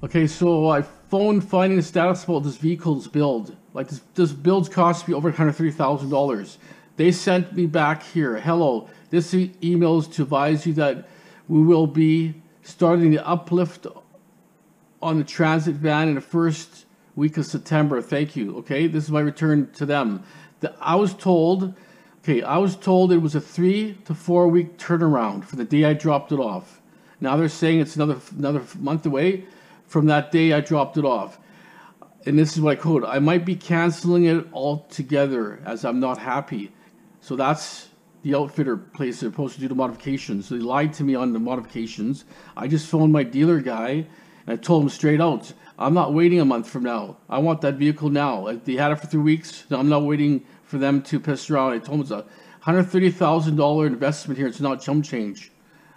Okay, so I phoned finding the status about this vehicle's build. Like this, this build's cost me over $130,000. They sent me back here. Hello, this email is to advise you that we will be starting the upfit on the transit van in the first week of September. Thank you. Okay, this is my return to them. The, I was told, okay, I was told it was a three to four week turnaround for the day I dropped it off. Now they're saying it's another another month away from that day I dropped it off. And this is what I quote: I might be canceling it altogether as I'm not happy. So that's the outfitter place they're supposed to do the modifications. So they lied to me on the modifications. I just phoned my dealer guy and I told him straight out, I'm not waiting a month from now. I want that vehicle now. Like, They had it for three weeks. I'm not waiting for them to piss around. I told him it's a hundred thirty thousand dollar investment here. It's not chump change.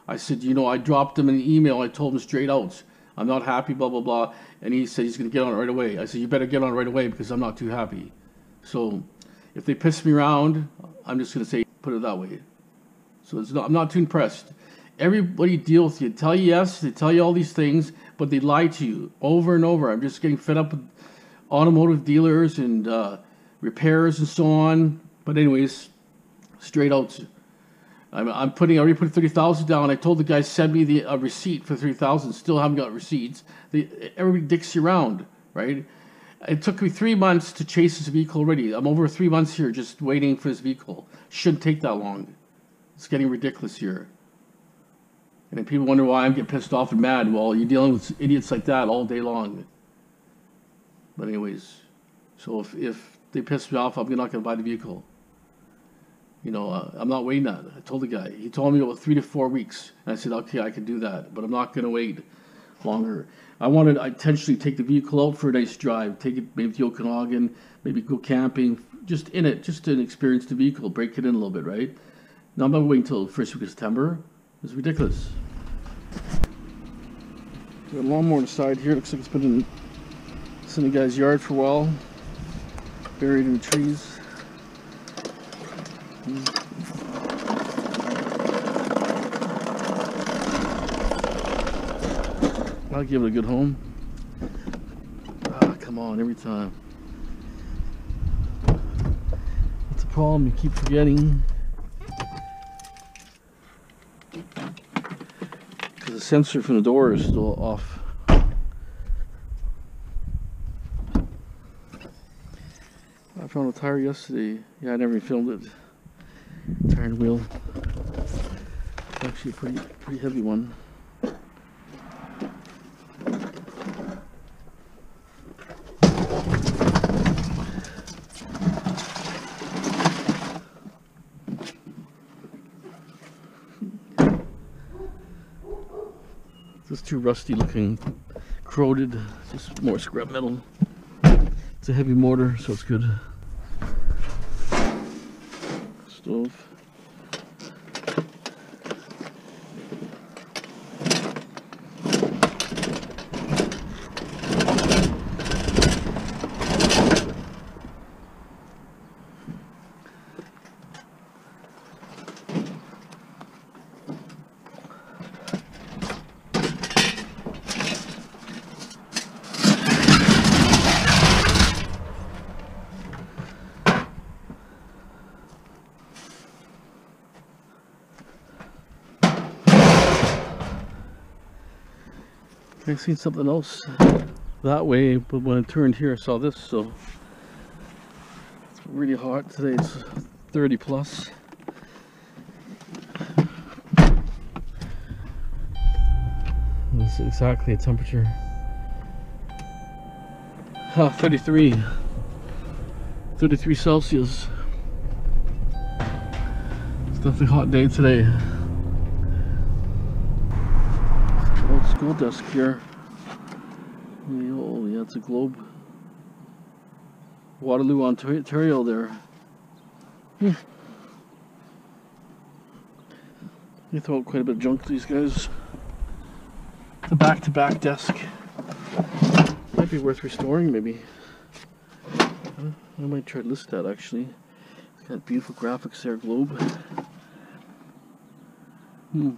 I said, you know, I dropped him an email. I told him straight out, I'm not happy, blah blah blah. And he said he's going to get on it right away. I said, you better get on it right away because I'm not too happy. So, if they piss me around, I'm just going to say, put it that way. So it's not, I'm not too impressed. Everybody deals with you. Tell you yes, they tell you all these things, but they lie to you over and over. I'm just getting fed up with automotive dealers and uh, repairs and so on. But anyways, straight out. I'm, I'm putting I already put thirty thousand down. I told the guy send me the a receipt for three thousand. Still haven't got receipts. Everybody dicks you around, right? It took me three months to chase this vehicle already. I'm over three months here just waiting for this vehicle. Shouldn't take that long. It's getting ridiculous here. And people wonder why I'm getting pissed off and mad. Well, you're dealing with idiots like that all day long. But anyways, so if, if they piss me off, I'm not going to buy the vehicle. You know, uh, I'm not waiting that. I told the guy. He told me about three to four weeks. And I said, okay, I can do that, but I'm not going to wait longer. I wanted to intentionally take the vehicle out for a nice drive, take it maybe to Okanagan, maybe go camping, just in it, just to experience the vehicle, break it in a little bit, right? Now I'm not waiting until the first week of September. It's ridiculous. Got a lawnmower on the side here. Looks like it's been in, it's in the guy's yard for a while, buried in the trees. I'll give it a good home. Ah, come on, every time. What's the problem? You keep forgetting. Because the sensor from the door is still off. I found a tire yesterday. Yeah, I never filmed it. And wheel. Actually a pretty pretty heavy one. Just too rusty looking, corroded, just more scrap metal. It's a heavy mortar, so it's good. Stove. I seen something else that way, but when I turned here, I saw this. So it's really hot today. It's 30 plus. This is exactly a temperature. Ah, 33. 33 Celsius. It's definitely a hot day today. Old school desk here. Oh, yeah, it's a globe. Waterloo, Ontario there. Hmm. They throw out quite a bit of junk, these guys. The back-to-back desk. Might be worth restoring, maybe. I might try to list that, actually. It's got beautiful graphics there, globe. Hmm.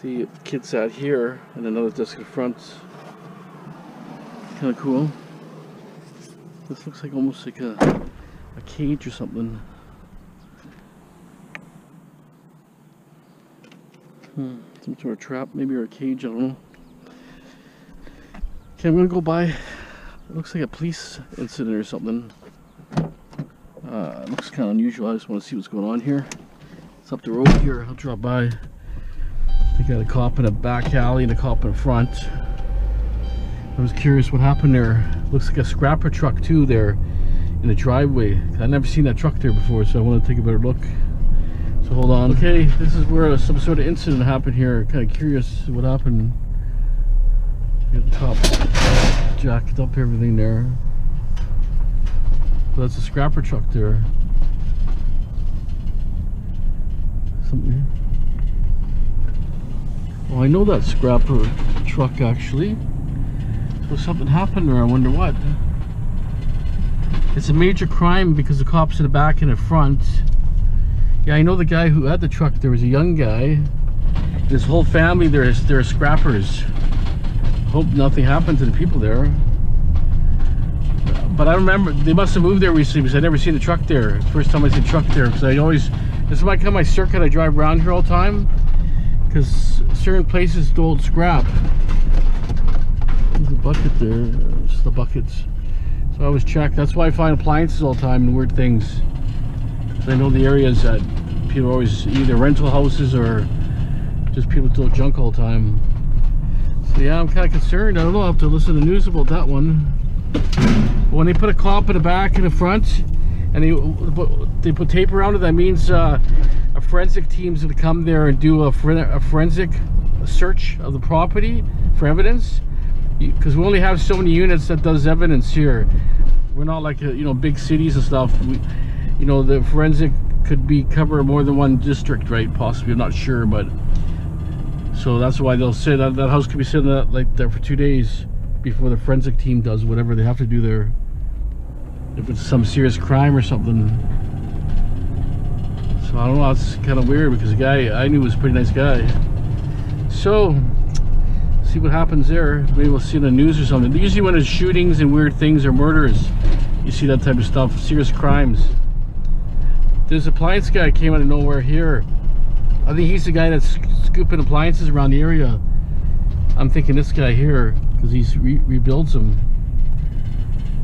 See, kid sat here, and another desk in front. Kind of cool. This looks like almost like a, a cage or something. Hmm, some sort of trap, maybe, or a cage, I don't know. Okay, I'm gonna go by. It looks like a police incident or something. Uh, looks kind of unusual. I just want to see what's going on here. It's up the road here. I'll drop by. Got a cop in a back alley and a cop in front. I was curious what happened there. Looks like a scrapper truck too there in the driveway. I've never seen that truck there before, so I want to take a better look. So hold on. Okay, this is where some sort of incident happened here. Kind of curious what happened. Get the top jacked up everything there. That's a scrapper truck there. Something. Well, I know that scrapper truck actually. So something happened there. I wonder what. It's a major crime because the cops in the back and the front. Yeah, I know the guy who had the truck. There was a young guy. His whole family, they're, they're scrappers hope nothing happened to the people there. But I remember they must have moved there recently because I never seen the truck there. First time I see a truck there because I always this is my kind of my circuit. I drive around here all the time because certain places don't scrap. There's a bucket there. Just the buckets. So I always check. That's why I find appliances all the time and weird things. I know the areas that people always either rental houses or just people throw junk all the time. So yeah, I'm kind of concerned. I don't know. I have to listen to the news about that one. When they put a cop in the back and the front, and they they put tape around it, that means uh, forensic team's to come there and do a, a forensic search of the property for evidence. Because we only have so many units that does evidence here. We're not like you know big cities and stuff. We, you know the forensic could be cover more than one district, right? Possibly, I'm not sure, but so that's why they'll say that that house could be sitting that like there for two days before the forensic team does whatever they have to do there. If it's some serious crime or something. So I don't know, it's kind of weird because the guy I knew was a pretty nice guy. So, see what happens there. Maybe we'll see in the news or something. Usually when there's shootings and weird things or murders, you see that type of stuff, serious crimes. This appliance guy came out of nowhere here. I think he's the guy that's scooping appliances around the area. I'm thinking this guy here, because he re rebuilds them.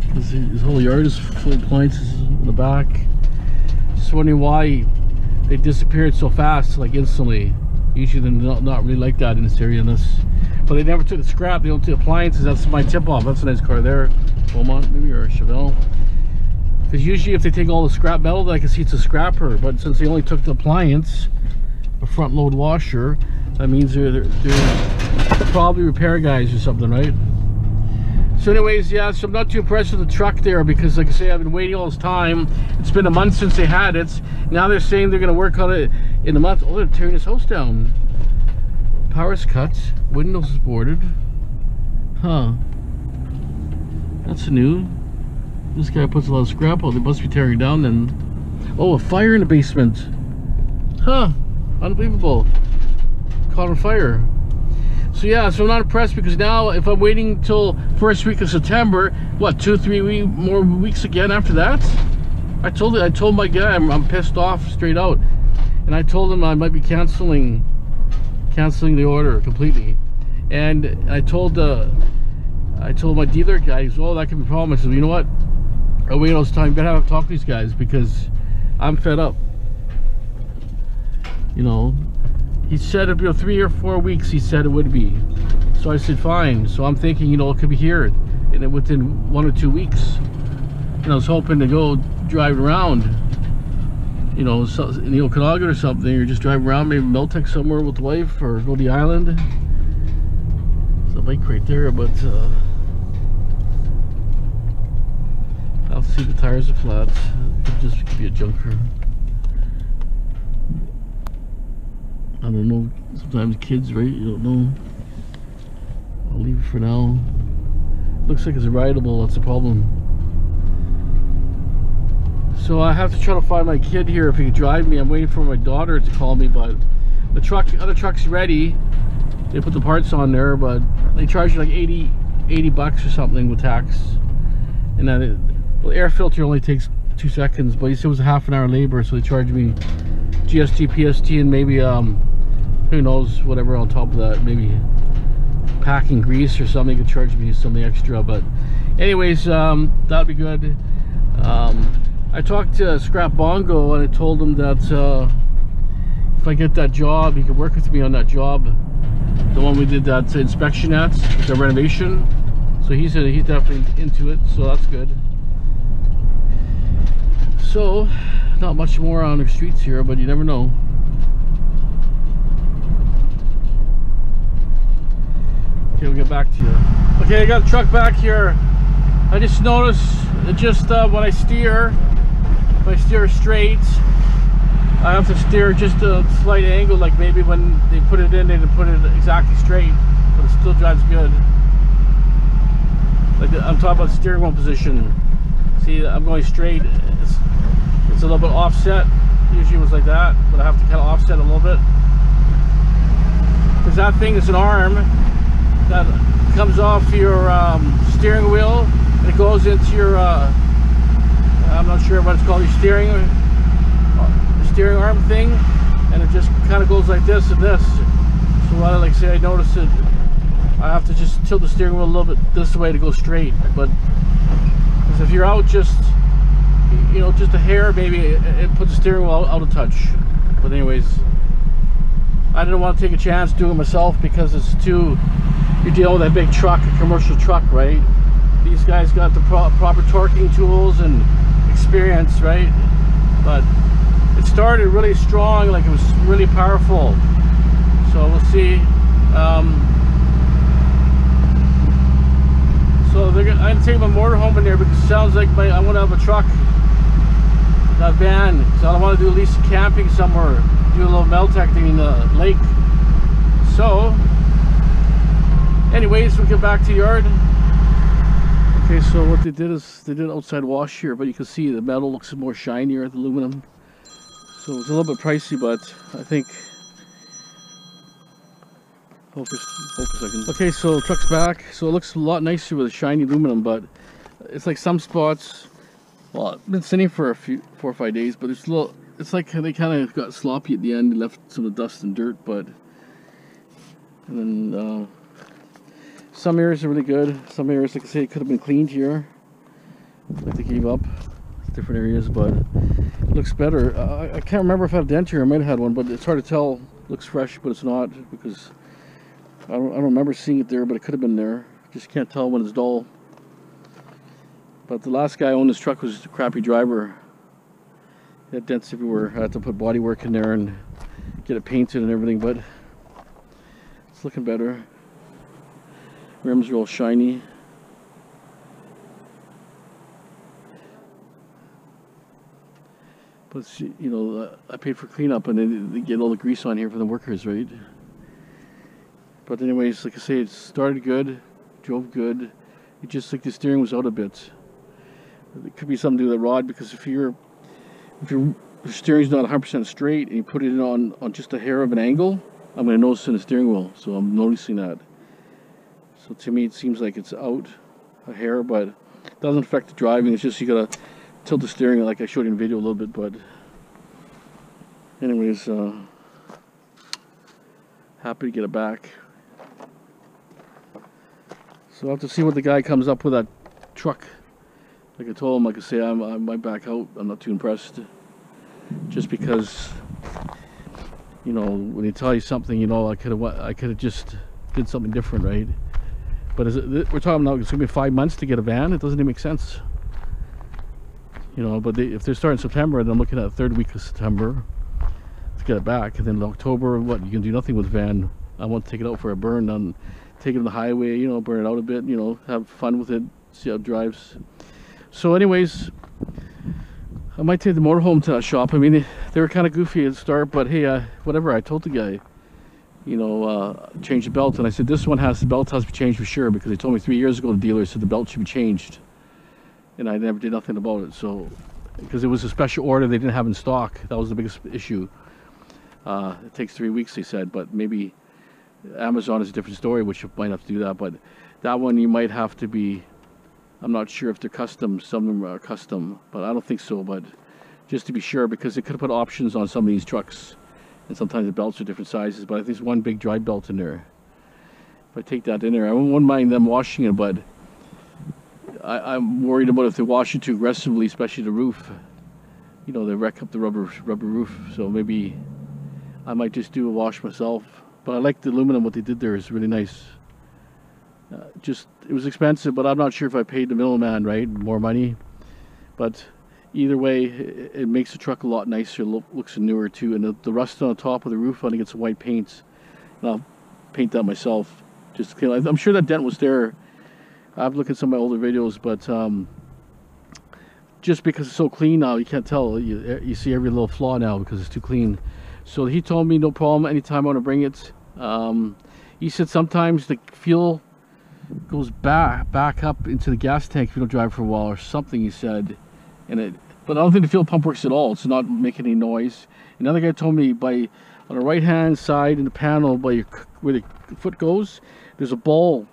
Because his whole yard is full of appliances in the back. Just wondering why they disappeared so fast, like instantly. Usually they're not, not really like that in this area. Unless, but they never took the scrap, they don't appliances. That's my tip off. That's a nice car there. Beaumont, maybe, or Chevelle. Because usually if they take all the scrap metal, I can see it's a scrapper. But since they only took the appliance, a front load washer. That means they're, they're, they're probably repair guys or something, right? So anyways, yeah, so I'm not too impressed with the truck there because like I say, I've been waiting all this time. It's been a month since they had it. Now they're saying they're gonna work on it in a month. Oh, they're tearing this house down. Power's cut, windows is boarded. Huh. That's new. This guy puts a lot of scrap on. They must be tearing down then. Oh, a fire in the basement. Huh. Unbelievable. Caught on fire. So yeah, so I'm not impressed because now if I'm waiting till first week of September, what, two, three week, more weeks again after that? I told I told my guy I'm, I'm pissed off straight out. And I told him I might be canceling canceling the order completely. And I told the I told my dealer guys, oh that could be a problem. I said, you know what? I'll wait all this time. Better have to talk to these guys because I'm fed up you know he said it you know three or four weeks he said it would be. So I said fine. So I'm thinking you know it could be here. And it within one or two weeks and I was hoping to go drive around you know so, in the Okanagan or something or just drive around maybe Miltech somewhere with wife or go to the island. There's a bike right there but uh, I'll see the tires are flat. It could just could be a junker I don't know. Sometimes kids, right? You don't know. I'll leave it for now. Looks like it's rideable. That's the problem. So I have to try to find my kid here if he can drive me. I'm waiting for my daughter to call me, but the truck, other truck's ready. They put the parts on there, but they charge you like 80, 80 bucks or something with tax. And then it, well, air filter only takes two seconds, but he said it was a half an hour labor, so they charged me GST, PST, and maybe um, who knows, whatever on top of that, maybe packing grease or something could charge me something extra. But anyways, um, that'd be good. Um, I talked to Scrap Bongo and I told him that uh, if I get that job, he could work with me on that job. The one we did that inspection at, the renovation. So he said he's definitely into it, so that's good. So, not much more on the streets here, but you never know. Okay, we'll get back to you. Okay, I got a truck back here. I just noticed just uh, when I steer, if I steer straight, I have to steer just a slight angle, like maybe when they put it in, they didn't put it exactly straight, but it still drives good. Like I'm talking about steering wheel position. See, I'm going straight. It's, it's a little bit offset. Usually it was like that, but I have to kind of offset a little bit. Because that thing is an arm that comes off your um, steering wheel and it goes into your, uh, I'm not sure what it's called, your steering, uh, steering arm thing, and it just kind of goes like this and this. So what I like say, I noticed it, I have to just tilt the steering wheel a little bit this way to go straight, but if you're out just, you know, just a hair, maybe it, it puts the steering wheel out, out of touch. But anyways, I didn't want to take a chance doing it myself because it's too you're dealing with a big truck, a commercial truck, right? These guys got the pro proper torquing tools and experience, right? But it started really strong, like it was really powerful. So we'll see. Um, so they're gonna, I'm taking my motorhome in there because it sounds like my, I want to have a truck, that van. So I want to do at least camping somewhere, do a little Meltec thing in the lake. So anyways we'll get back to yard. Okay so what they did is they did an outside wash here but you can see the metal looks more shinier the aluminum. So it's a little bit pricey but I think focus focus I can okay so truck's back. So it looks a lot nicer with the shiny aluminum but it's like some spots well it's been sitting for a few four or five days but it's a little it's like they kind of got sloppy at the end and left some of the dust and dirt but and then uh, some areas are really good. Some areas, like I say, it could have been cleaned here. Like they gave up different areas, but it looks better. Uh, I can't remember if I had a dent here. I might have had one, but it's hard to tell. It looks fresh, but it's not because I don't, I don't remember seeing it there, but it could have been there. Just can't tell when it's dull. But the last guy owned this truck was a crappy driver. Had dents everywhere. I had to put body work in there and get it painted and everything, but it's looking better. Rims are all shiny. But you know, I paid for cleanup, and they get all the grease on here for the workers, right? But anyways, like I say, it started good, drove good. It just like the steering was out a bit. It could be something to do with the rod because if you're if your steering's not 100% straight and you put it on on just a hair of an angle, I'm going to notice in the steering wheel. So I'm noticing that. So to me, it seems like it's out a hair, but it doesn't affect the driving. It's just you gotta tilt the steering like I showed in the video a little bit. But anyways, uh, happy to get it back. So I have to see what the guy comes up with that truck. Like I told him, like I say, I'm, I might back out. I'm not too impressed. Just because, you know, when they tell you something, you know, I could have, I could have just did something different, right? But it, we're talking now, it's going to be five months to get a van. It doesn't even make sense. You know, but they, if they're starting September, then I'm looking at the third week of September to get it back. And then October, what, you can do nothing with van. I want to take it out for a burn and take it on the highway, you know, burn it out a bit, you know, have fun with it, see how it drives. So anyways, I might take the motorhome to that shop. I mean, they, they were kind of goofy at the start, but hey, uh, whatever, I told the guy you know, uh, change the belt. And I said, this one has, the belt has to be changed for sure because they told me three years ago, the dealer said the belt should be changed. And I never did nothing about it. So, because it was a special order they didn't have in stock. That was the biggest issue. Uh, it takes three weeks, they said, but maybe Amazon is a different story, which you might have to do that. But that one you might have to be. I'm not sure if they're custom. Some of them are custom, but I don't think so. But just to be sure, because they could have put options on some of these trucks, and sometimes the belts are different sizes. But I think there's one big drive belt in there. If I take that in there, I wouldn't mind them washing it, but I, am worried about if they wash it too aggressively, especially the roof. You know, they wreck up the rubber rubber roof. So maybe I might just do a wash myself. But I like the aluminum. What they did there is really nice. Uh, just it was expensive, but I'm not sure if I paid the middleman right more money. But either way, it, it makes the truck a lot nicer. Look, looks newer too, and the, the, rust on the top of the roof, I think it's white paint. And I'll paint that myself. Just clean. I'm sure that dent was there. I've looked at some of my older videos, but um, just because it's so clean now, you can't tell. You, you see every little flaw now because it's too clean. So he told me no problem anytime I want to bring it. Um, he said sometimes the fuel goes back back up into the gas tank if you don't drive for a while or something he said and it but I don't think the fuel pump works at all. It's not making any noise. Another guy told me by on the right hand side in the panel by your, where the foot goes there's a ball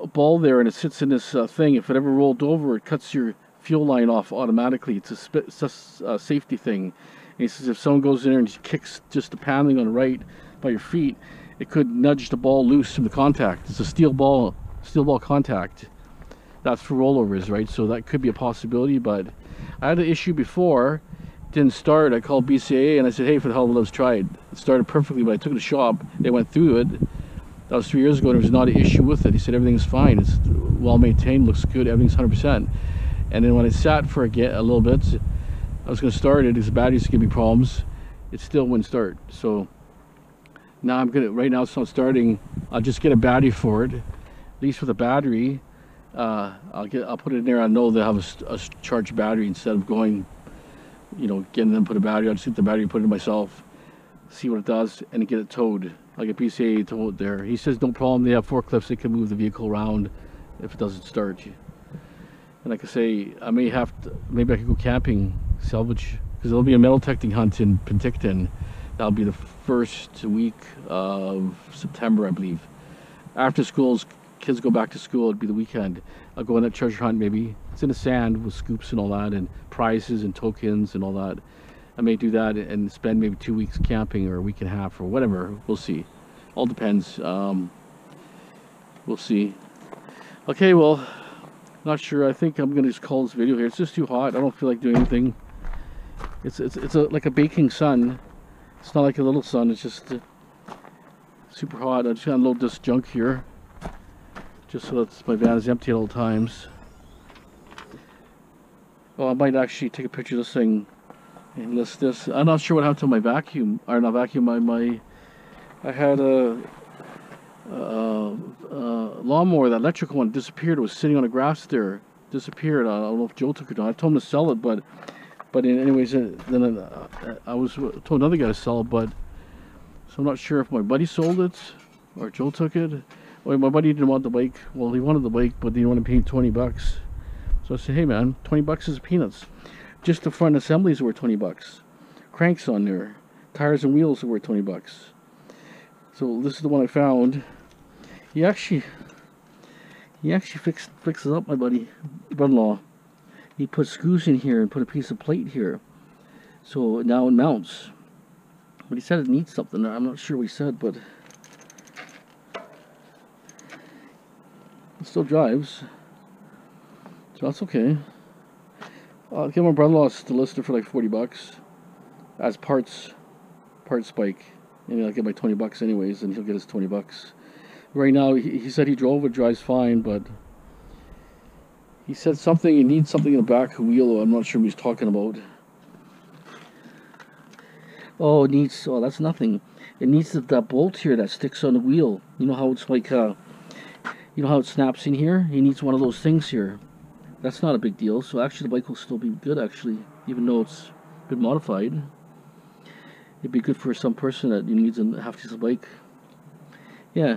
a ball there and it sits in this uh, thing. If it ever rolled over it cuts your fuel line off automatically. It's a, it's a safety thing. And he says if someone goes in there and kicks just the paneling on the right by your feet it could nudge the ball loose from the contact. It's a steel ball steel ball contact. That's for rollovers, right? So that could be a possibility, but I had an issue before, didn't start. I called BCA and I said, hey, for the hell of let's try it. Started perfectly, but I took it to shop. They went through it. That was three years ago, and there was not an issue with it. He said everything's fine. It's well maintained, looks good, everything's 100%. And then when it sat for a, a little bit, I was going to start it. His batteries give me problems. It still wouldn't start. So now I'm gonna. Right now it's not starting. I'll just get a battery for it least for the battery, uh, I'll get I'll put it in there. I know they have a, a, charged battery instead of going, you know, getting them put a battery. I'll just get the battery, put it in myself, see what it does, and get it towed. Like a PCA towed there. He says no problem. They have forklifts. They can move the vehicle around if it doesn't start. And like I say, I may have to. Maybe I could go camping, salvage, because there'll be a metal detecting hunt in Penticton. That'll be the first week of September, I believe. After school's kids go back to school, it'd be the weekend. I'll go on that treasure hunt maybe. It's in the sand with scoops and all that, and prizes and tokens and all that. I may do that and spend maybe two weeks camping or a week and a half or whatever. We'll see. All depends. Um, we'll see. Okay, well, not sure. I think I'm gonna just call this video here. It's just too hot. I don't feel like doing anything. It's it's it's a, like a baking sun. It's not like a little sun. It's just uh, super hot. I just gotta unload this junk here just so that my van is empty at all times. Well, I might actually take a picture of this thing and list this. I'm not sure what happened to my vacuum, or not vacuum, my, my I had a, a, a lawnmower, that electrical one disappeared. It was sitting on the grass there, disappeared. I don't know if Joe took it on. I told him to sell it, but, but in, anyways, uh, then uh, I was told another guy to sell it, but, so I'm not sure if my buddy sold it or Joe took it. Well, my buddy didn't want the bike. Well, he wanted the bike, but he didn't want to pay 20 bucks. So I said, hey man, 20 bucks is peanuts. Just the front assemblies were 20 bucks. Cranks on there. Tires and wheels were 20 bucks. So this is the one I found. He actually, he actually fixed, fixes up my buddy, brother-in-law. He put screws in here and put a piece of plate here. So now it mounts. But he said it needs something. I'm not sure what he said, but It still drives. So that's okay. I'll give my brother-in-law a lister for like 40 bucks. As parts, parts spike. Maybe I'll get my 20 bucks anyways, and he'll get his 20 bucks. Right now, he, he said he drove it, drives fine, but he said something, he needs something in the back wheel. I'm not sure what he's talking about. Oh, it needs, oh, that's nothing. It needs that, that bolt here that sticks on the wheel. You know how it's like, uh, you know how it snaps in here? He needs one of those things here. That's not a big deal. So actually the bike will still be good actually, even though it's been modified. It'd be good for some person that needs a half decent bike. Yeah,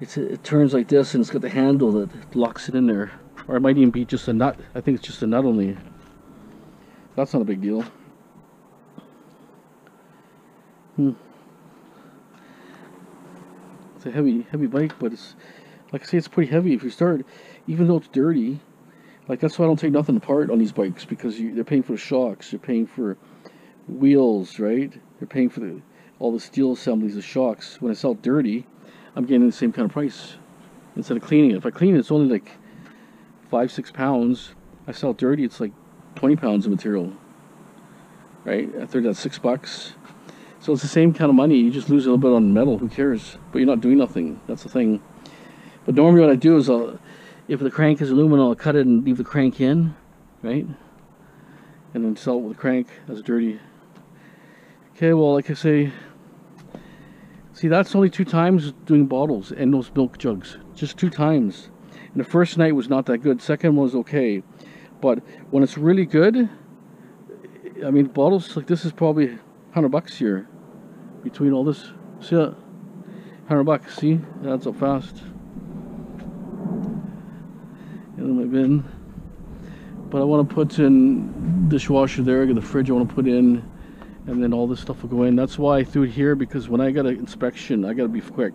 it's it turns like this and it's got the handle that locks it in there. Or it might even be just a nut. I think it's just a nut only. That's not a big deal. Hmm. It's a heavy, heavy bike, but it's like I say, it's pretty heavy. If you start, even though it's dirty, like that's why I don't take nothing apart on these bikes because you, they're paying for the shocks, you're paying for wheels, right? You're paying for the all the steel assemblies, the shocks. When it's out dirty, I'm getting the same kind of price instead of cleaning it. If I clean it, it's only like five, six pounds. I sell dirty, it's like 20 pounds of material, right? I third that's six bucks. So it's the same kind of money. You just lose a little bit on metal. Who cares? But you're not doing nothing. That's the thing. But normally what I do is I'll, if the crank is aluminum, I'll cut it and leave the crank in, right? And then sell it with the crank as dirty. Okay, well, like I say, see, that's only two times doing bottles and those milk jugs. Just two times. And the first night was not that good. Second one was okay. But when it's really good, I mean, bottles like this is probably 100 bucks here. Between all this. See that? 100 bucks. See? Adds up fast. My bin. But I want to put in dishwasher there. The fridge I want to put in. And then all this stuff will go in. That's why I threw it here because when I got an inspection, I got to be quick.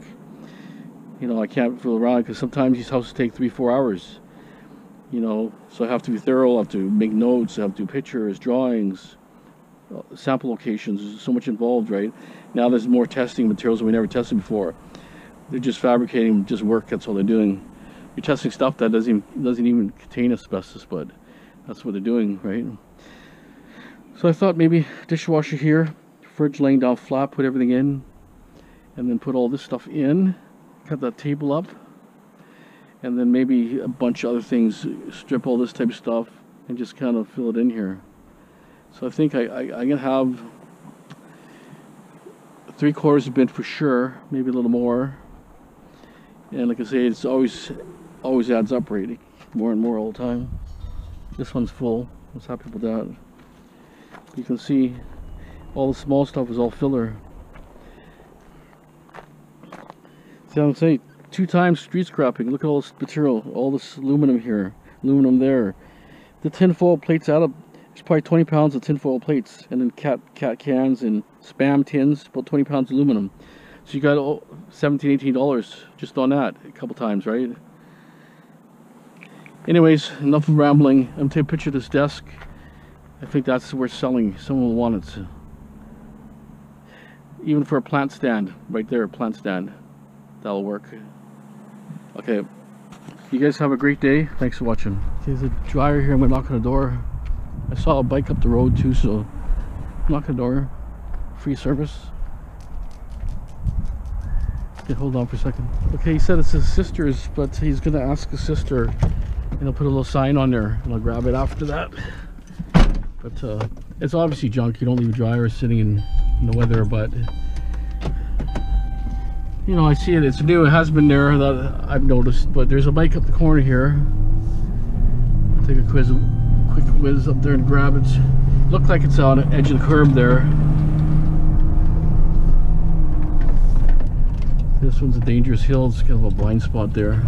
You know, I can't fool around because sometimes these houses take three, four hours. You know, so I have to be thorough. I have to make notes. I have to do pictures, drawings, uh, sample locations. There's so much involved, right? Now there's more testing materials that we never tested before. They're just fabricating, just work. That's all they're doing. You're testing stuff that doesn't even, doesn't even contain asbestos, but that's what they're doing, right? So I thought maybe dishwasher here, fridge laying down flat, put everything in, and then put all this stuff in, cut that table up, and then maybe a bunch of other things, strip all this type of stuff, and just kind of fill it in here. So I think I, I, going to have three quarters of bin for sure, maybe a little more. And like I say, it's always always adds up really, more and more all the time. This one's full. Was happy with that. You can see all the small stuff is all filler. See I'm saying? Two times street scrapping. Look at all this material, all this aluminum here, aluminum there. The tinfoil plates out of it's probably 20 pounds of tinfoil plates, and then cat cat cans and spam tins, about 20 pounds aluminum. So you got oh, 17 18 dollars just on that a couple times, right? Anyways, enough of rambling. I'm gonna a picture of this desk. I think that's worth selling. Someone will want it. Even for a plant stand, right there, a plant stand. That'll work. Okay. You guys have a great day. Thanks for watching. There's a dryer here. I'm gonna knock on the door. I saw a bike up the road too, so knock on the door. Free service. Okay, hold on for a second. Okay, he said it's his sister's, but he's gonna ask his sister, and he'll put a little sign on there, and I'll grab it after that. But uh, it's obviously junk. You don't leave a dryer sitting in, in the weather, but you know, I see it. It's new. It has been there that I've noticed. But there's a bike up the corner here. I'll take a quiz, quick whiz up there and grab it. Looked like it's on the edge of the curb there. This one's a dangerous hill. It's got a little blind spot there.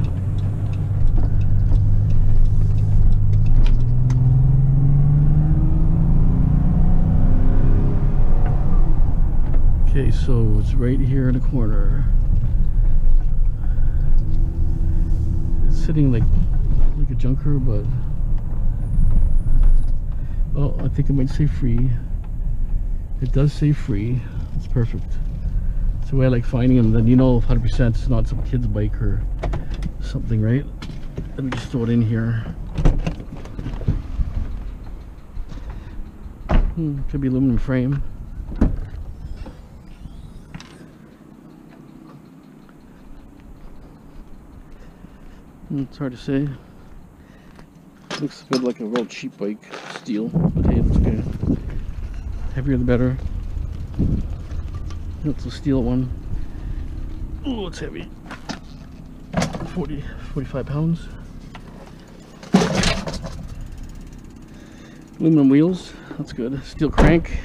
Okay, so it's right here in the corner. It's sitting like like a junker, but oh, I think it might say free. It does say free. It's perfect. It's the way I like finding them. Then you know 100% it's not some kid's bike or something, right? Let me just throw it in here. Hmm, could be aluminum frame. It's hard to say. Looks a bit like a real cheap bike, steel, but hey, that's okay. Heavier the better. That's a steel one. Oh, it's heavy. 40, 45 pounds. Aluminum wheels, that's good. Steel crank.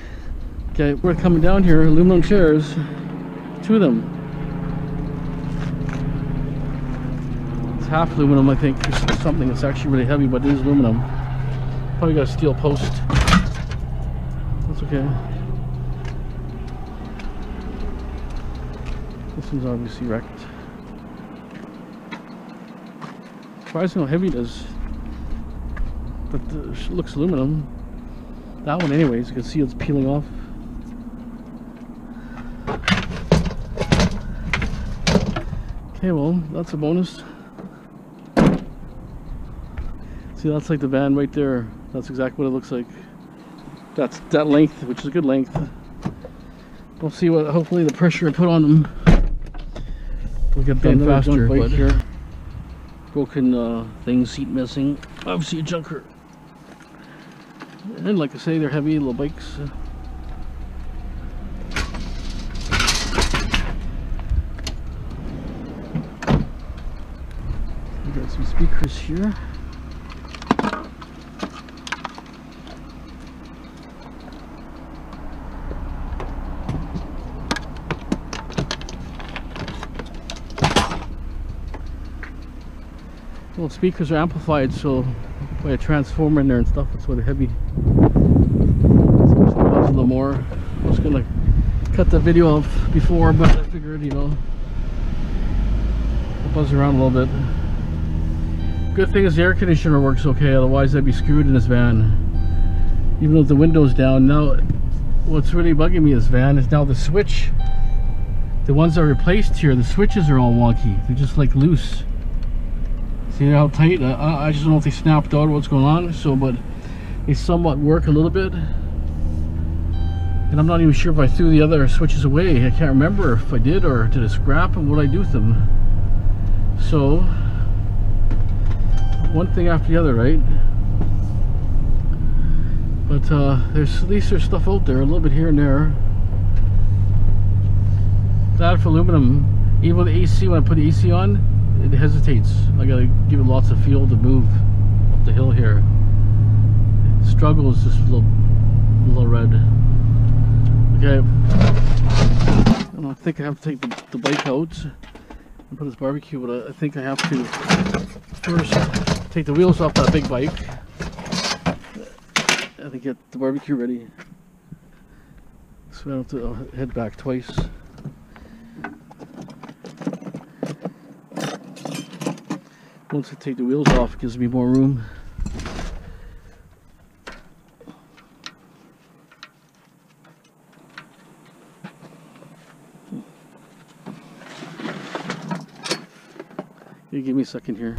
Okay, we're coming down here, aluminum chairs. Two of them. It's half aluminum, I think, something that's actually really heavy, but it is aluminum. Probably got a steel post. That's okay. This one's obviously wrecked. Surprising how heavy it is. But it looks aluminum. That one anyways, you can see it's peeling off. Okay, well, that's a bonus. See, that's like the van right there. That's exactly what it looks like. That's that length, which is a good length. We'll see what, hopefully the pressure I put on them We'll get done faster. But here. broken uh, things, seat missing. Obviously a junker. And like I say, they're heavy little bikes. We got some speakers here. Speakers are amplified, so by a transformer in there and stuff, that's why they're heavy. A little more. I was gonna cut the video off before, but I figured, you know, I'll buzz around a little bit. Good thing is the air conditioner works okay, otherwise I'd be screwed in this van. Even though the window's down. Now, what's really bugging me this van is now the switch. The ones that are replaced here, the switches are all wonky. They're just like loose. See how tight? Uh, I just don't know if they snapped out or what's going on. So, but they somewhat work a little bit. And I'm not even sure if I threw the other switches away. I can't remember if I did or did a scrap and what I do with them. So, one thing after the other, right? But uh, there's at least there's stuff out there, a little bit here and there. That for aluminum, even with the AC, when I put the AC on, it hesitates. I gotta give it lots of fuel to move up the hill here. It struggles just a little, a little red. Okay. And I think I have to take the, the bike out and put this barbecue, but I, I think I have to first take the wheels off that big bike. Think get the barbecue ready. So I don't have to head back twice. Once I take the wheels off, it gives me more room. You give me a second here.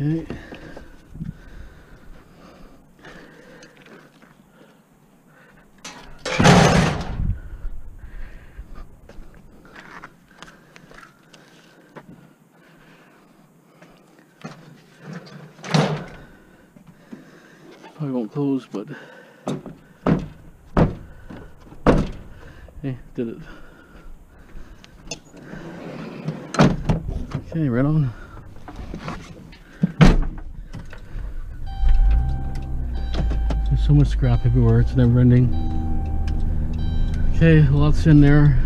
Okay. Close, but hey, did it. Okay, right on. There's so much scrap everywhere, it's never ending. Okay, lots in there.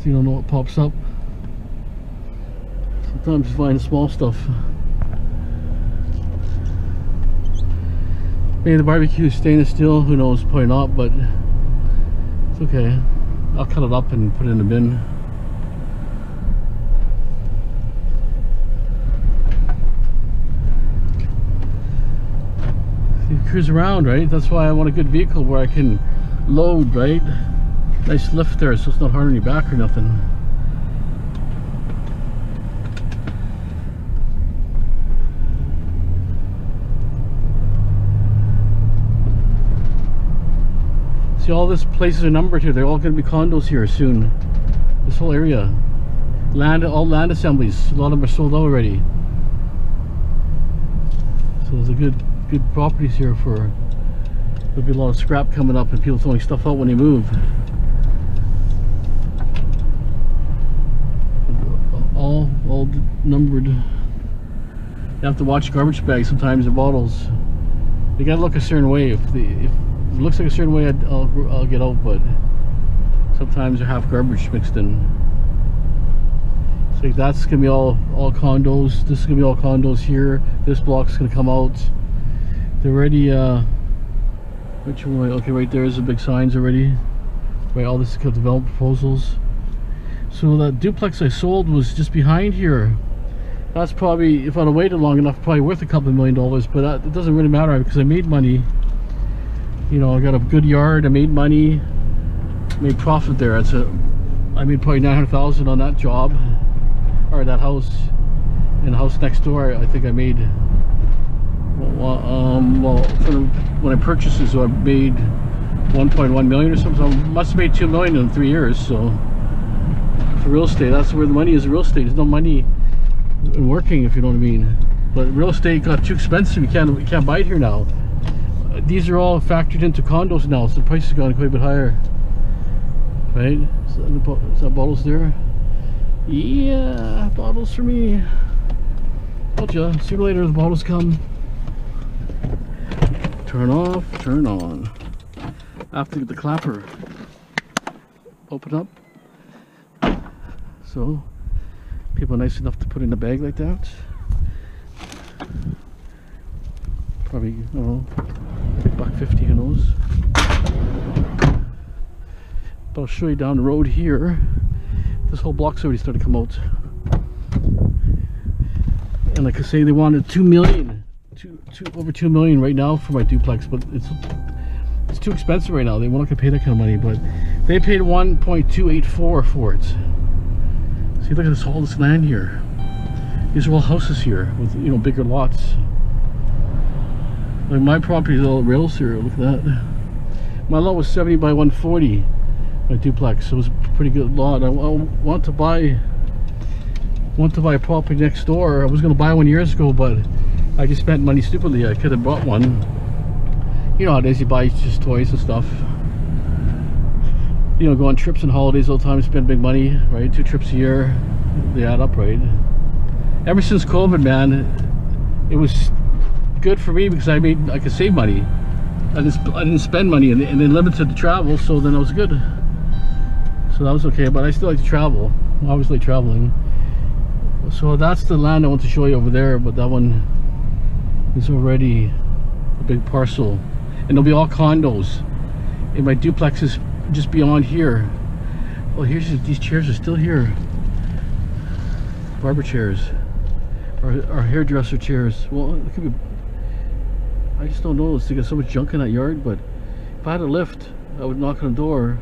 Still don't know what pops up. Sometimes you find small stuff. Maybe the barbecue is stainless steel, who knows, probably not, but it's okay. I'll cut it up and put it in the bin. You cruise around, right? That's why I want a good vehicle where I can load, right? Nice lift there, so it's not hard on your back or nothing. See, all these places are numbered here. They're all going to be condos here soon. This whole area. Land, all land assemblies. A lot of them are sold out already. So there's a good, good properties here for. There'll be a lot of scrap coming up and people throwing stuff out when they move. All, all numbered. You have to watch garbage bags sometimes and bottles. They gotta look a certain way. If, the, if it looks like a certain way, I'd, I'll, I'll get out, but sometimes they have garbage mixed in. So that's gonna be all all condos. This is gonna be all condos here. This block's gonna come out. They're already uh which one? Okay, right there is the big signs already. Right, all this is called development proposals. So that duplex I sold was just behind here. That's probably, if I'd have waited long enough, probably worth a couple million dollars. But it doesn't really matter because I made money. You know, I got a good yard. I made money. Made profit there. It's a, I made probably nine hundred thousand on that job or that house. And the house next door, I think I made. Well, um, well, when I purchased this, I made 1.1 million or something. So I must have made two million in three years. So for real estate, that's where the money is. Real estate. There's no money in working, if you know what I mean. But real estate got too expensive. You can't you can't buy it here now. These are all factored into condos now, so the price has gone quite a bit higher. Right? Is that, is that bottles there? Yeah, bottles for me. Told ya. Sooner or later, the bottles come. Turn off, turn on. After the clapper. Open up. So, people nice enough to put in a bag like that. Probably, I don't know, buck fifty, who knows. But I'll show you down the road here. This whole block's already started to come out. And like I say, they wanted two million, two, two, over two million right now for my duplex, but it's it's too expensive right now. They won't to pay that kind of money, but they paid 1.284 for it. See, look at this all this land here. These are all houses here with you know bigger lots. Like my property is all rails here. Look at that. My lot was 70 by 140. My duplex. So it was a pretty good lot. I, I want to buy want to buy a property next door. I was going to buy one years ago, but I just spent money stupidly. I could have bought one. You know how it is. You buy just toys and stuff you know, go on trips and holidays all the time, spend big money, right? Two trips a year, they add up, right? Ever since COVID, man, it was good for me because I made, I could save money. I didn't, I didn't spend money and, and then limited to travel, so then I was good. So that was okay, but I still like to travel. I always like traveling. So that's the land I want to show you over there, but that one is already a big parcel. And it'll be all condos. And my duplex is just beyond here. Oh, here's these chairs are still here. Barber chairs, or, or hairdresser chairs. Well, it could be. I just don't know. They got so much junk in that yard. But if I had a lift, I would knock on the door.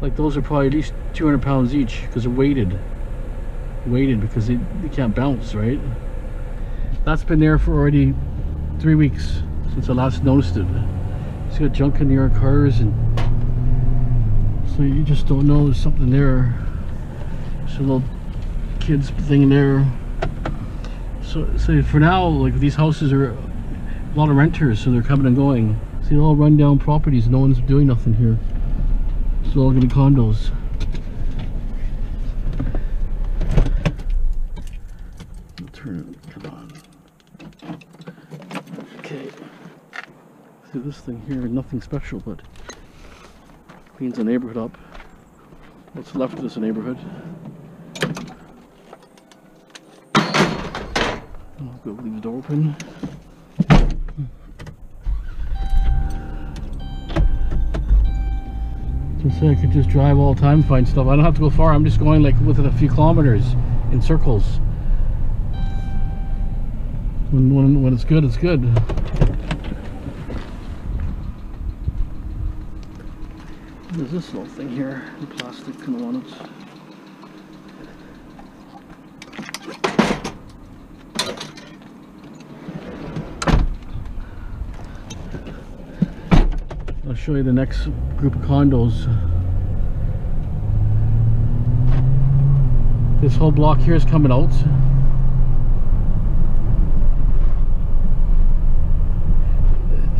Like those are probably at least 200 pounds each because they're weighted. Weighted because they, they can't bounce, right? That's been there for already three weeks since I last noticed it. It's got junk in your cars and so you just don't know there's something there there's a little kids thing there so so for now like these houses are a lot of renters so they're coming and going see all run down properties no one's doing nothing here it's all gonna be condos I'll turn it come on okay see this thing here nothing special but cleans the neighborhood up. What's left of this neighborhood. I'll go leave the door open. Just say I could just drive all the time find stuff. I don't have to go far. I'm just going like within a few kilometers in circles. When, when, when it's good, it's good. There's this little thing here, the plastic kind of want it. Show you the next group of condos. This whole block here is coming out.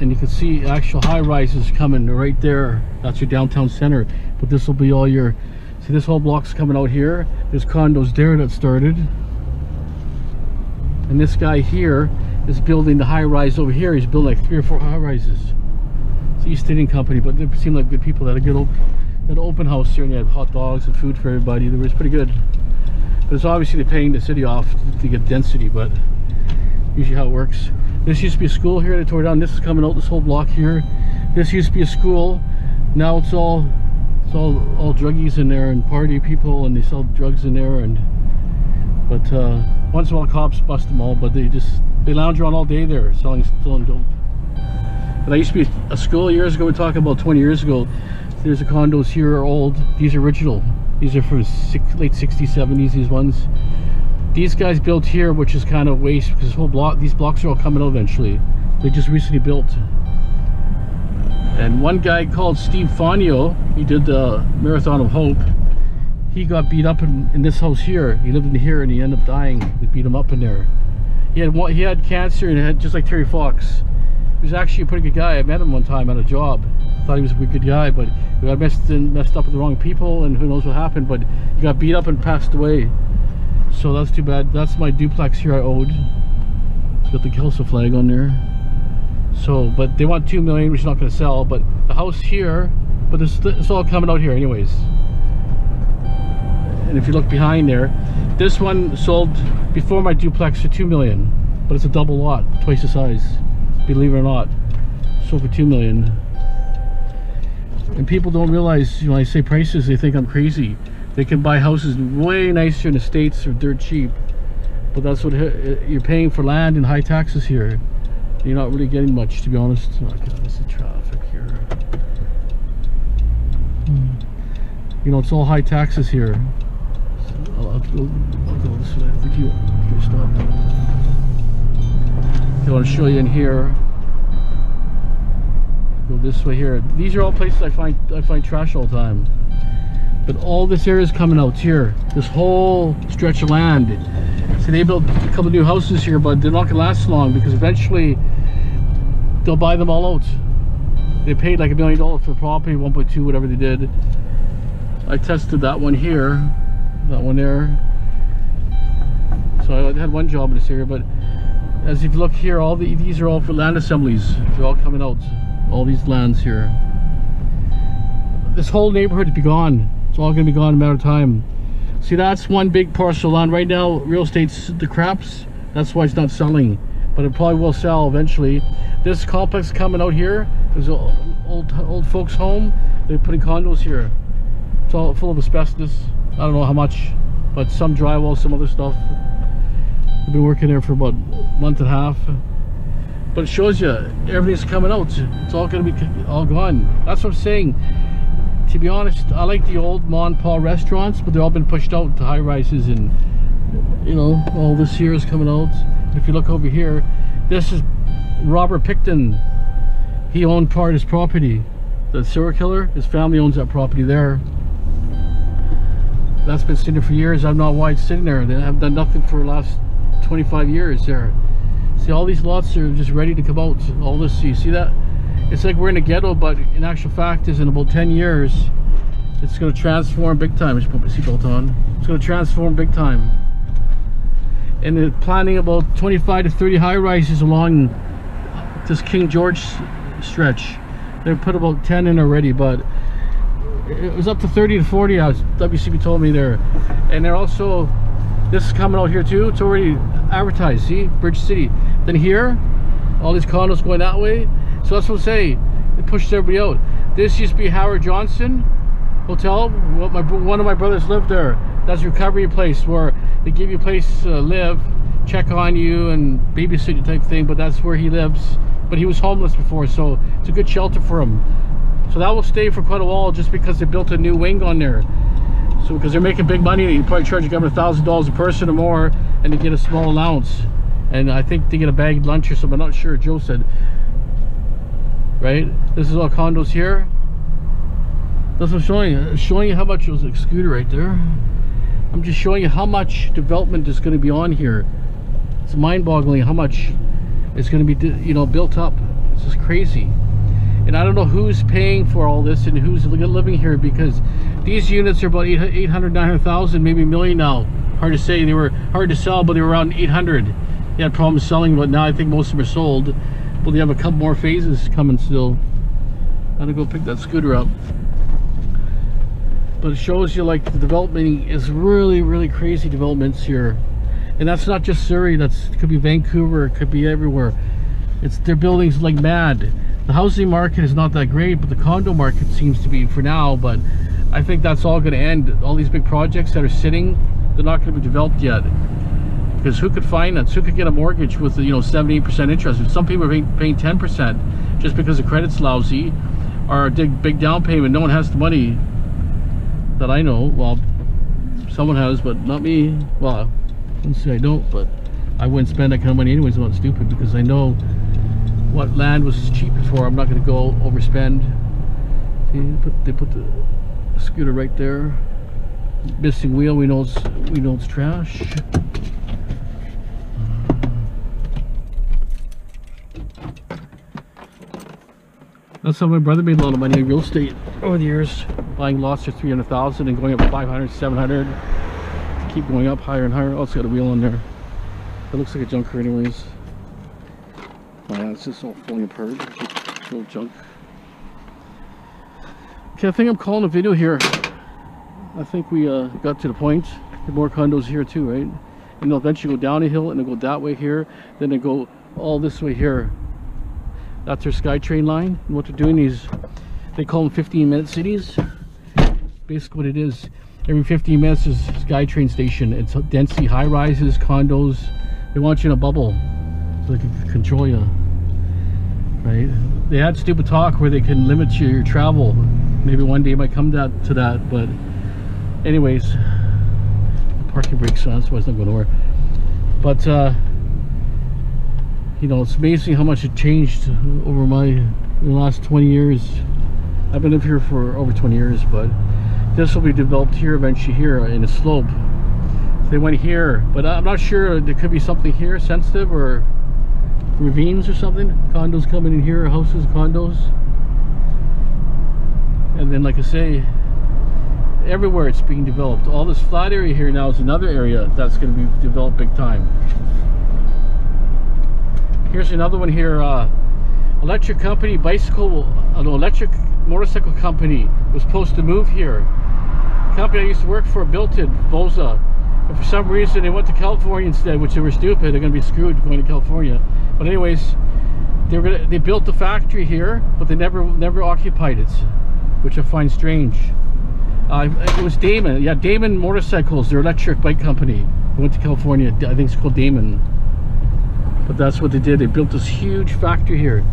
and you can see actual high rises coming right there that's your downtown center but this will be all your see this whole block's coming out here there's condos there that started And this guy here is building the high rise over here. He's building like three or four high rises. It's East Indian Company, but they seem like good people. They had a good op had an open house here and they had hot dogs and food for everybody. It was pretty good. But it's obviously they're paying the city off to get density, but usually how it works. This used to be a school here, they tore down. This is coming out, this whole block here. This used to be a school. Now it's all it's all all druggies in there and party people and they sell drugs in there and but uh, once in a while cops bust them all, but they just they lounge around all day there selling selling dope. But I used to be a school years ago, we're talking about 20 years ago. There's the condos here are old. These are original. These are from six, late 60s, 70s, these ones. These guys built here, which is kind of waste because this whole block, these blocks are all coming out eventually. They just recently built. And one guy called Steve Fonyo, he did the Marathon of Hope. He got beat up in, in this house here. He lived in here and he ended up dying. They beat him up in there. He had he had cancer and had just like Terry Fox. He was actually a pretty good guy. I met him one time at a job. Thought he was a good guy, but he got messed in, messed up with the wrong people, and who knows what happened. But he got beat up and passed away. So that's too bad. That's my duplex here I owed. It's got the Kelso flag on there. So, but they want two million, which is not going to sell. But the house here, but this it's all coming out here anyways. And if you look behind there, this one sold before my duplex for two million, but it's a double lot, twice the size. Believe it or not, sold for two million. And people don't realize, you know, I say prices, they think I'm crazy. They can buy houses way nicer in the States or dirt cheap. But that's what uh, you're paying for land and high taxes here. You're not really getting much, to be honest. Oh God, this is traffic here. You know, it's all high taxes here. I'll, I'll, go, I'll go this way. I think you, you stop. I want to show you in here. Go this way here. These are all places I find I find trash all the time. But all this area is coming out here. This whole stretch of land. See, they built a couple new houses here, but they're not gonna last long because eventually they'll buy them all out. They paid like a million dollars for the property, 1.2, whatever they did. I tested that one here, that one there. So I had one job in this area, but as if you look here, all the these are all for land assemblies. They're all coming out. All these lands here. This whole neighborhood to be gone. It's all gonna be gone in a matter of time. See, that's one big parcel land. Right now, real estate's the craps. That's why it's not selling. But it probably will sell eventually. This complex coming out here is an old old folks home. They're putting condos here. It's all full of asbestos. I don't know how much, but some drywall, some other stuff. I've been working there for about a month and a half. But it shows you everything's coming out. It's all going to be all gone. That's what I'm saying. To be honest, I like the old Mon Paul restaurants, but they've all been pushed out to high rises and you know, all this here is coming out. If you look over here, this is Robert Pickton. He owned part of his property. The serial killer, his family owns that property there. That's been sitting for years. I don't know why it's sitting there. They have done nothing for the last 25 years there. See, all these lots are just ready to come out. All this, you see that? It's like we're in a ghetto, but in actual fact, is in about 10 years, it's going to transform big time. I just put my seatbelt on. It's going to transform big time. And they're planning about 25 to 30 high rises along this King George stretch. They've put about 10 in already, but it was up to 30 to 40 as WCB told me there. And they're also this is coming out here too. It's already advertised. See, Bridge City. Then here, all these condos going that way. So that's what I'm saying. It pushes everybody out. This used to be Howard Johnson Hotel. My one of my brothers lived there. That's recovery place where they give you a place to live, check on you, and babysit you type thing. But that's where he lives. But he was homeless before, so it's a good shelter for him. So that will stay for quite a while, just because they built a new wing on there. So because they're making big money, you probably charge the government a thousand dollars a person or more, and they get a small allowance. And I think they get a bagged lunch or something. I'm not sure. Joe said, right? This is all condos here. That's what I'm showing you. Showing you how much it was a scooter right there. I'm just showing you how much development is going to be on here. It's mind-boggling how much is going to be, you know, built up. It's just crazy and I don't know who's paying for all this and who's living here because these units are about 800 900,000 maybe a million now hard to say they were hard to sell but they were around 800 They had problems selling, but now I think most of them are sold. But they have a couple more phases coming still. I'm gonna go pick that scooter up. But it shows you like the development is really, really crazy developments here. And that's not just Surrey, that's it could be Vancouver, it could be everywhere. It's their buildings like mad. The housing market is not that great, but the condo market seems to be for now, but I think that's all gonna end. All these big projects that are sitting, they're not gonna be developed yet. Because who could finance who could get a mortgage with you know 78% interest? Some people are paying 10% just because the credit's lousy or a big, down payment no one has the money that I know well someone has but not me. Well wouldn't say I don't but I wouldn't spend that kind of money anyways not stupid because I know what land was cheap before. I'm not going to go overspend. See they put, they put the scooter right there missing wheel we know it's we know it's trash uh, That's how my brother made a lot of money in real estate over the years, buying lots for 300,000 and going up 500, 700. Keep going up higher and higher. Oh, it's got a wheel on there. It looks like a junker anyways. Oh yeah, it's just all falling apart. It's old junk. Okay, I think I'm calling a video here. I think we uh, got to the point. More condos here too, right? And they'll eventually go down a hill and they'll go that way here. Then they go all this way here that's their SkyTrain line. And what they're doing is, they call them 15 minute cities. Basically what it is, every 15 minutes is SkyTrain station. It's density high rises, condos. They want you in a bubble so they can control you. Right? They had stupid talk where they can limit your travel. Maybe one day might come that, to that, but anyways, parking brakes on, so it's not going to work But uh, you know, it's amazing how much it changed over my last 20 years. I've been up here for over 20 years, but this will be developed here eventually here in a slope. They went here, but I'm not sure. There could be something here sensitive or ravines or something. Condos coming in here, houses, condos. And then, like I say, everywhere it's being developed. All this flat area here now is another area that's going to be developed big time. Here's another one here. Uh, electric company, bicycle, an electric motorcycle company was supposed to move here. The company I used to work for built it, Boza. But for some reason they went to California instead, which they were stupid. They're going to be screwed going to California. But anyways, they were gonna, they built the factory here, but they never never occupied it, which I find strange. Uh, it was Damon, yeah, Damon Motorcycles, their electric bike company. They went to California. I think it's called Damon. But that's what they did. They built this huge factory here.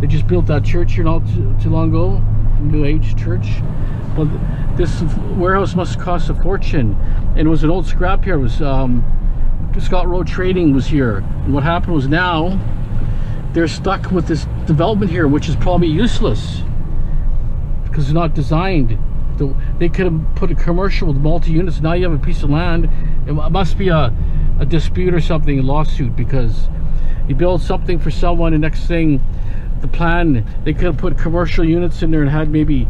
They just built that church here not too, too long ago, New Age church. But this warehouse must cost a fortune. And it was an old scrap here. It was um, Scott Road Trading was here. And what happened was now they're stuck with this development here, which is probably useless because it's not designed. They could have put a commercial with multi-units. Now you have a piece of land. It must be a, a dispute or something, a lawsuit, because you build something for someone the next thing the plan they could have put commercial units in there and had maybe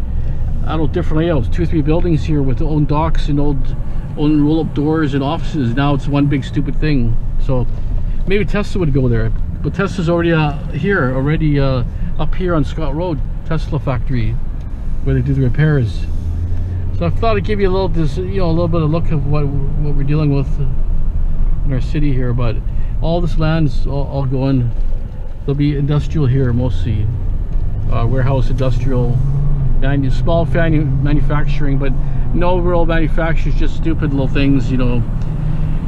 I don't know different layouts two or three buildings here with own docks and old own roll-up doors and offices now it's one big stupid thing so maybe Tesla would go there but Tesla's already uh, here already uh, up here on Scott Road Tesla factory where they do the repairs. So I thought I'd give you a little this you know a little bit of look of what what we're dealing with in our city here but all this land's all, all going there'll be industrial here mostly uh, warehouse industrial manu small manufacturing but no real manufacturers just stupid little things you know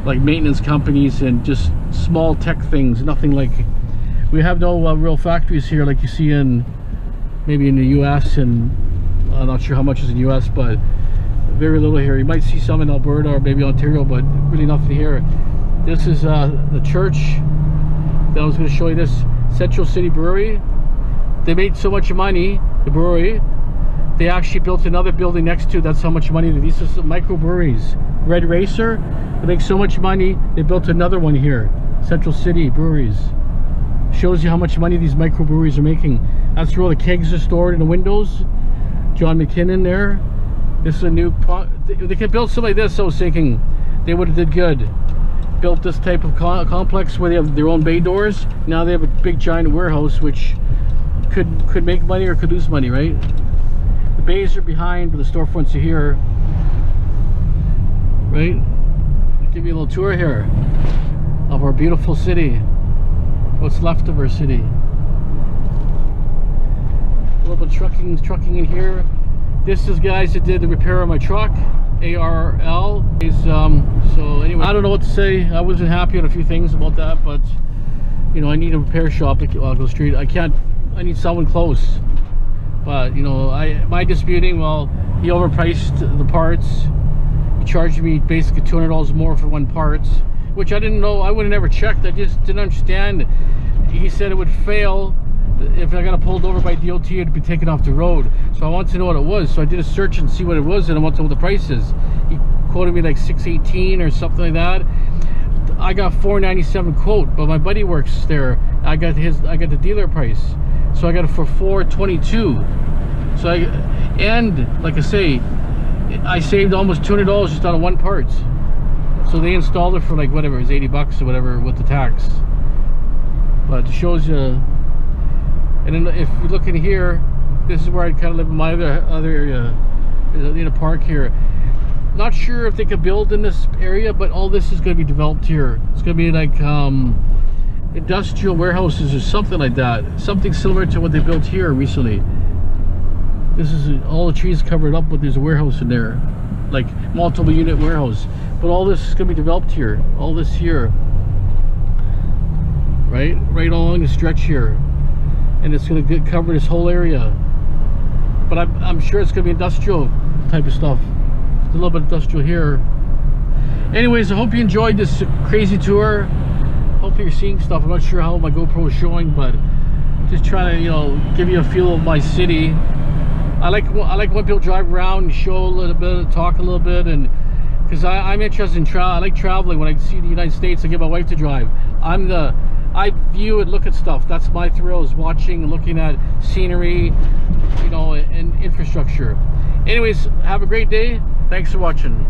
like maintenance companies and just small tech things nothing like we have no uh, real factories here like you see in maybe in the US and I'm not sure how much is in the US but very little here. You might see some in Alberta or maybe Ontario but really nothing here. This is uh, the church that I was going to show you this. Central City Brewery. They made so much money, the brewery, they actually built another building next to that's how much money. These are microbreweries. Red racer. They make so much money they built another one here. Central city breweries. Shows you how much money these microbreweries are making. That's where all the kegs are stored in the windows john mckinnon there this is a new they could build something like this i was thinking they would have did good built this type of co- complex where they have their own bay doors. Now they have a big giant warehouse which could could make money or could lose money, right? The bays are behind, but the storefronts are here. Right? Give you a little tour here of our beautiful city. What's left of our city. Little trucking trucking in here. This is guys that did the repair on my truck. ARL is um so anyway I don't know what to say. I wasn't happy on a few things about that but you know I need a repair shop to well, go street. I can't I need someone close. But you know I my disputing? Well he overpriced the parts. He charged me basically $200 more for one part which I didn't know. I would have never checked. I just didn't understand. He said it would fail if I got pulled over by DOT, it'd be taken off the road. So I wanted to know what it was. So I did a search and see what it was, and I wanted to know what the price is. He quoted me like 618 or something like that. I got 497 quote, but my buddy works there. I got his, I got the dealer price, so I got it for 422. So I, and like I say, I saved almost 200 dollars just on one part. So they installed it for like whatever, it was 80 bucks or whatever with the tax. But it shows you and then if you look in here, this is where I kind of live in my other other area. in a park here. Not sure if they could build in this area, but all this is going to be developed here. It's going to be like um, industrial warehouses or something like that. Something similar to what they built here recently. This is all the trees covered up, but there's a warehouse in there, like multiple unit warehouse. But all this is going to be developed here. All this here, right, right along the stretch here and it's going to cover this whole area. But I'm, I'm sure it's going to be industrial type of stuff. It's a little bit industrial here. Anyways I hope you enjoyed this crazy tour. Hope you're seeing stuff. I'm not sure how my GoPro is showing but just trying to you know give you a feel of my city. I like I like when people drive around and show a little bit talk a little bit and because I'm interested in travel I like traveling. When I see the United States I get my wife to drive. I'm the I view and look at stuff. That's my thrill is watching and looking at scenery, you know, and infrastructure. Anyways, have a great day. Thanks for watching.